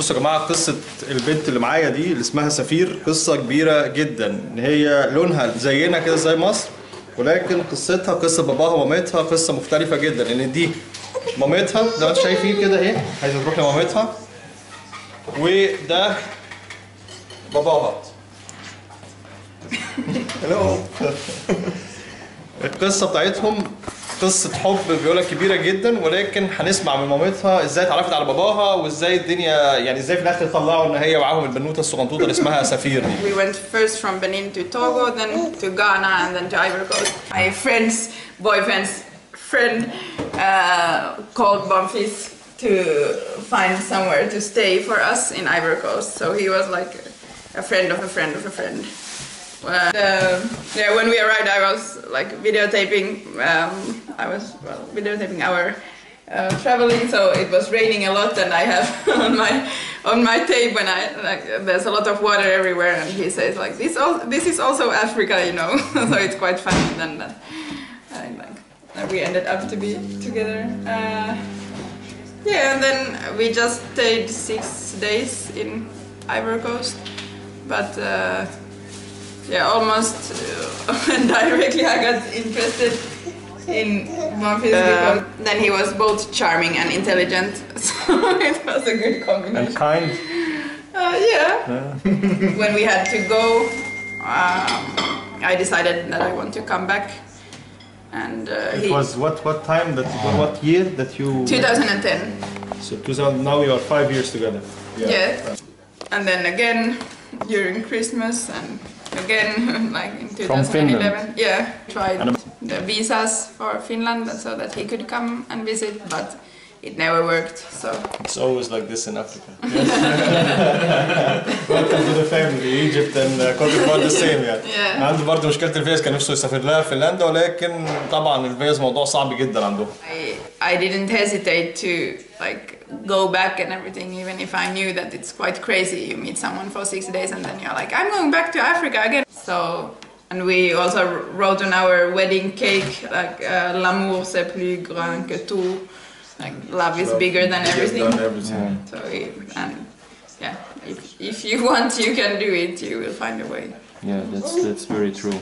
بصوا يا جماعة قصة البنت اللي معايا دي اللي اسمها سفير قصة كبيرة جدا. ان هي لونها زينا كده زي مصر ولكن قصتها قصة باباها ومامتها قصة مختلفة جدا. ان دي مامتها زي ما أنتم شايفين كده اهي عايزة تروح لمامتها. وده باباها. القصة بتاعتهم قصة حب بيقولك كبيرة جدا ولكن هنسمع من مامتها إزاي اتعرفت على باباها وازاي الدنيا يعني إزاي في الآخر طلعوا ان هي معاهم البنوتة الصغنطوطة اللي اسمها سفير دي. We went first from Benin to Togo, then to Ghana, and then to Ivory Coast. My friend's boyfriend's friend uh, called Bonfils to find somewhere to stay for us in Ivory Coast. So he was like a friend of a friend of a friend. Uh, yeah, when we arrived, I was like videotaping. Um, I was well, videotaping our uh, traveling, so it was raining a lot, and I have on my on my tape when I like there's a lot of water everywhere, and he says like this all this is also Africa, you know, so it's quite funny. Then that I like we ended up to be together. Uh, yeah, and then we just stayed six days in Ivory Coast, but. Uh, yeah, almost uh, directly I got interested in Bonfils because then he was both charming and intelligent, so it was a good combination. And kind. Uh, yeah. when we had to go, um, I decided that I want to come back, and uh, It he. was what what time that what year that you 2010. So 2000 now you are five years together. Yeah. And then again during Christmas and again like in From 2011. Yeah, tried the visas for Finland so that he could come and visit, but it never worked. So It's always like this in Africa. Welcome to the family. Egypt and uh, Cote d'Ivoire the same يعني. Yeah. عنده برضه مشكلة الفيز كان نفسه يسافر لها فنلندا ولكن طبعا الفيز موضوع صعب جدا عندهم. I I didn't hesitate to like go back and everything, even if I knew that it's quite crazy. You meet someone for six days and then you're like, I'm going back to Africa again. So, and we also wrote on our wedding cake like uh, l'amour c'est plus grand que tout. Like love is bigger than everything. Done everything. So we- and yeah, if if you want, you can do it. You will find a way. Yeah, that's that's very true.